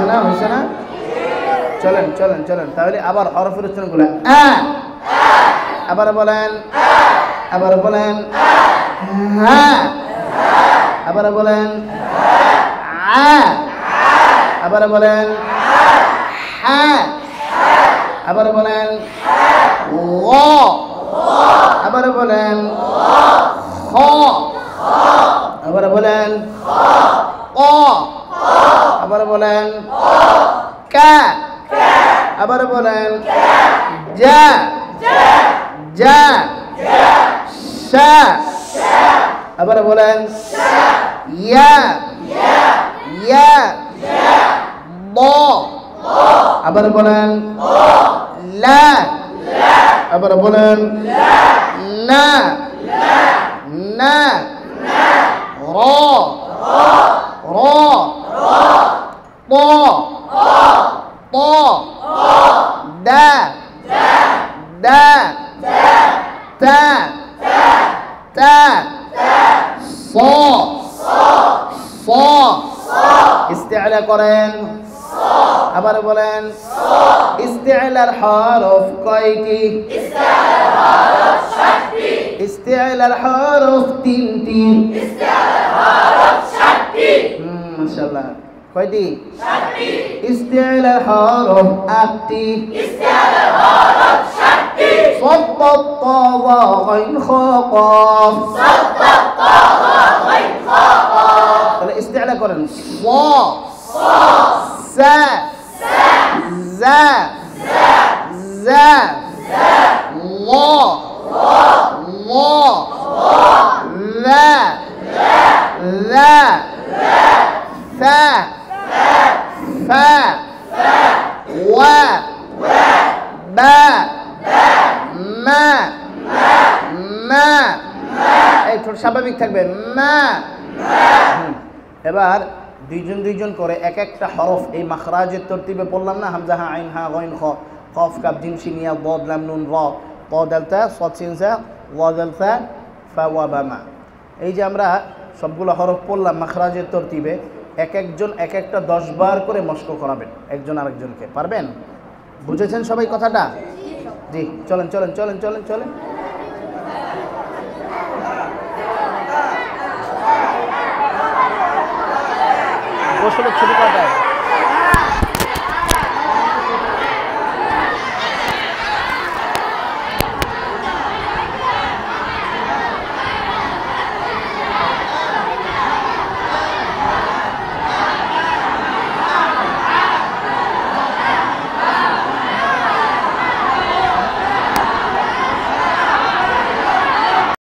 হয়েছে না হয়েছে না? চলেন চলেন চলেন। তাহলে আবার হরফের উচ্চারণগুলো। আবার বলেন। আবার বলেন। হ্যাঁ আবার বলেন। আবার বলেন। হ্যাঁ আবার বলেন। আবার বলেন। আবার বলেন। আবার বলেন কা। আবার বলেন যা যা শা আবার বলেন ইয়া ইয়া ব। আবার বলেন লা। আবার বলেন না। না। র। র। প প দা। দা। তা তা স। স। করেন। আবার বলেন ইস্তেআলার হরফ কয়টি? ইস্তেআলার হরফ তিনটি। মাশাআল্লাহ। কয়টি ইস্তেলার হরফ আটটি ইস্তেলার হরফ সাতটি সাদ্দাত তাওয়া গাইন খাকাফ সাদ্দাত তাওয়া গাইন খাকাফ তাহলে ইস্তেলা করেন ওয়া সা সা সা জা জা লা লা লা লা লা লা লা ফা ওয়া বা মা মা এই স্বাভাবিক থাকবে। মা। এবার দুইজন দুইজন করে এক একটা হরফ এই মাখরাজের তরতিবে পড়লাম না? হামজা হা, আইন হা, গইন খ। কফ, কাপ, জিম সিনিয়া বদ, লাম, নুন, র। ত দেলতা সদ সিনসা ওয়া দেলতা ফা ওয়া বা, মা। এই যে আমরা সবগুলো হরফ পড়লাম মাখরাজের তরতিবে। এক একজন এক একটা দশ বার করে মস্ক করাবেন, একজন আরেকজনকে। পারবেন? বুঝেছেন সবাই কথাটা? জি, চলেন চলেন চলেন চলেন চলেন। গোসলের ছুটি কটায়